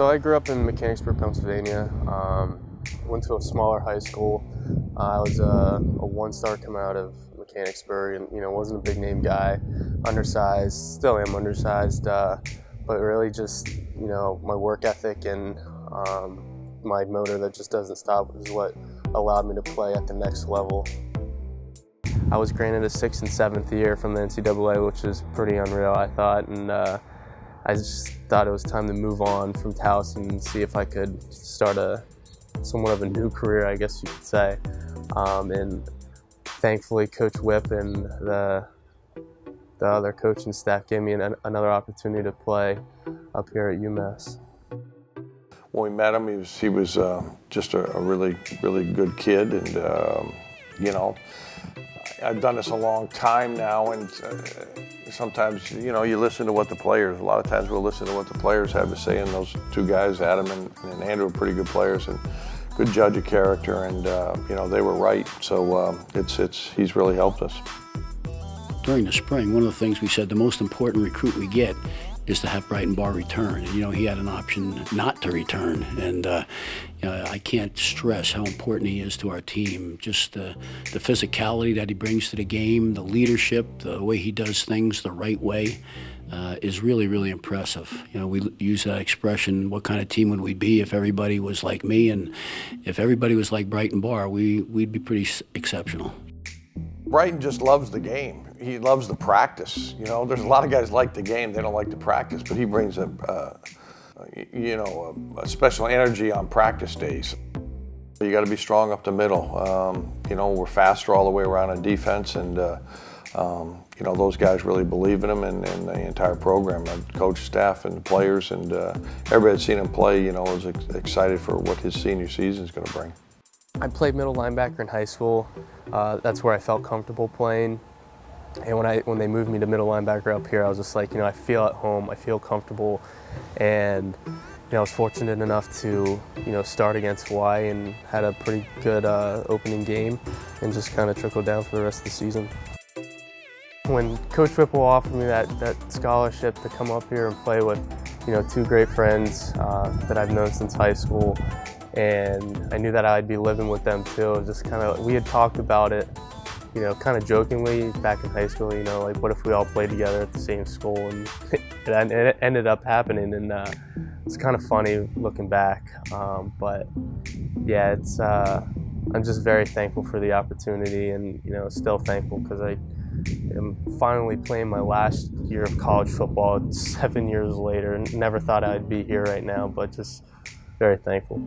So I grew up in Mechanicsburg, Pennsylvania. Um, went to a smaller high school. Uh, I was a, a one-star coming out of Mechanicsburg, and you know wasn't a big name guy, undersized. Still am undersized, uh, but really just you know my work ethic and um, my motor that just doesn't stop is what allowed me to play at the next level. I was granted a sixth and seventh year from the NCAA, which is pretty unreal, I thought, and uh, I just thought it was time to move on from Towson and see if I could start a somewhat of a new career, I guess you could say. Um, and thankfully, Coach Whip and the the other coaching staff gave me an, another opportunity to play up here at UMass. When we met him, he was he was uh, just a, a, really really good kid, and um, you know, I've done this a long time now, and uh, sometimes you know you listen to what the players. A lot of times we'll listen to what the players have to say, and those two guys, Adam and, and Andrew, are pretty good players and good judge of character, and uh, you know they were right. So um, it's it's he's really helped us. During the spring, one of the things we said the most important recruit we get is to have Bryton Barr return. And, you know, he had an option not to return. And uh, you know, I can't stress how important he is to our team. Just the, the physicality that he brings to the game, the leadership, the way he does things the right way. Uh, is really, really impressive. You know, we use that expression, what kind of team would we be if everybody was like me? And if everybody was like Bryton Barr, we, we'd be pretty exceptional. Bryton just loves the game. He loves the practice. You know, there's a lot of guys like the game, they don't like the practice, but he brings a, uh, you know, a, a, special energy on practice days. You got to be strong up the middle. Um, you know, we're faster all the way around on defense, and uh, um, you know those guys really believe in him and, and the entire program, the coach, staff, and the players, and uh, everybody that's seen him play, you know, is ex excited for what his senior season is going to bring. I played middle linebacker in high school. Uh, that's where I felt comfortable playing. And when I when they moved me to middle linebacker up here, I was just like, you know, I feel at home, I feel comfortable, and you know, I was fortunate enough to you know start against Hawaii and had a pretty good uh, opening game, and just kind of trickled down for the rest of the season. When Coach Whipple offered me that that scholarship to come up here and play with, you know, two great friends uh, that I've known since high school, and I knew that I'd be living with them too. Just kind of, we had talked about it, you know, kind of jokingly back in high school. You know, like what if we all played together at the same school, and it, ended up happening, and uh, it's kind of funny looking back. Um, but yeah, it's uh, I'm just very thankful for the opportunity, and you know, still thankful because I am finally playing my last year of college football seven years later, never thought I'd be here right now, but just very thankful.